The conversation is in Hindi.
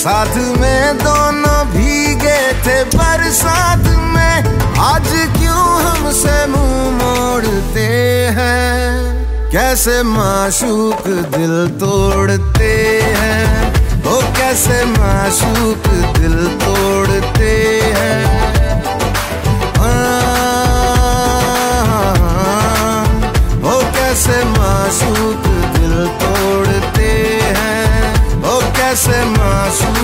साथ में दोनों भीगे थे, बरसात में आज क्यों हमसे मुँह मोड़ते हैं? कैसे माशूक दिल तोड़ते हैं? ओ, कैसे माशूक दिल तोड़ते हैं? ओ, कैसे माशूक parece más